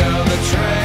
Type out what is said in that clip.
of the train.